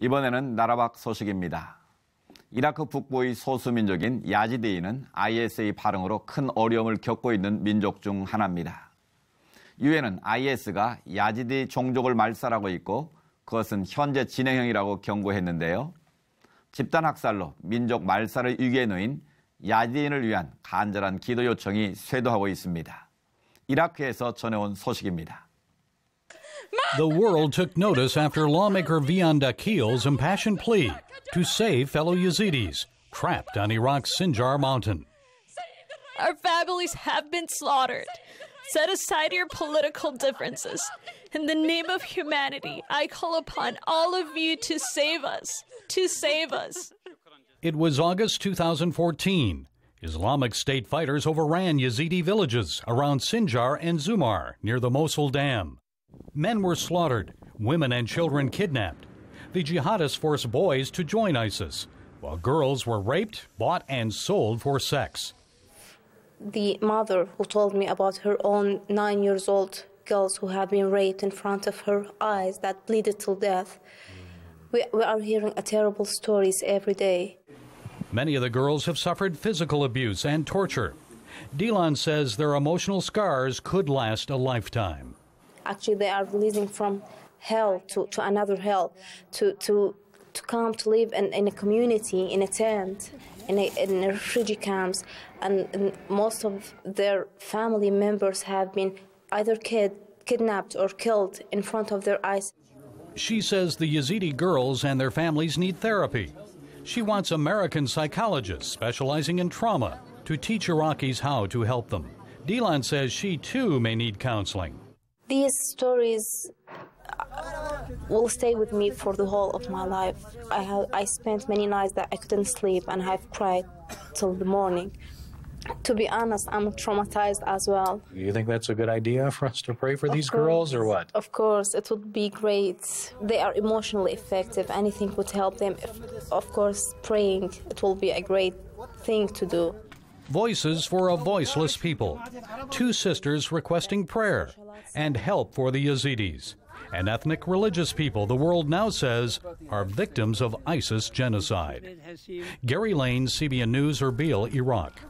이번에는 나라 밖 소식입니다. 이라크 북부의 소수민족인 야지디인은 IS의 발흥으로 큰 어려움을 겪고 있는 민족 중 하나입니다. 유엔은 IS가 야지디 종족을 말살하고 있고 그것은 현재 진행형이라고 경고했는데요. 집단 학살로 민족 말살을 위기에 놓인 야지디인을 위한 간절한 기도 요청이 쇄도하고 있습니다. 이라크에서 전해온 소식입니다. The world took notice after lawmaker Vian Dakhil's impassioned plea to save fellow Yazidis trapped on Iraq's Sinjar mountain. Our families have been slaughtered. Set aside your political differences. In the name of humanity, I call upon all of you to save us. To save us. It was August 2014. Islamic State fighters overran Yazidi villages around Sinjar and Zumar near the Mosul Dam. Men were slaughtered, women and children kidnapped. The jihadists forced boys to join ISIS, while girls were raped, bought, and sold for sex. The mother who told me about her own nine years old girls who have been raped in front of her eyes that bleeded till death. We, we are hearing a terrible stories every day. Many of the girls have suffered physical abuse and torture. Dilan says their emotional scars could last a lifetime. Actually, they are releasing from hell to, to another hell, to, to, to come to live in, in a community, in a tent, in, a, in refugee camps. And, and most of their family members have been either kid, kidnapped or killed in front of their eyes. She says the Yazidi girls and their families need therapy. She wants American psychologists specializing in trauma to teach Iraqis how to help them. Dilan says she too may need counseling. These stories will stay with me for the whole of my life. I have I spent many nights that I couldn't sleep and I've cried till the morning. To be honest, I'm traumatized as well. You think that's a good idea for us to pray for Of these course, girls or what? Of course, it would be great. They are emotionally effective. Anything would help them. Of course, praying it will be a great thing to do. Voices for a voiceless people. Two sisters requesting prayer and help for the Yazidis, an ethnic religious people the world now says are victims of ISIS genocide. Gary Lane, CBN News, Erbil, Iraq.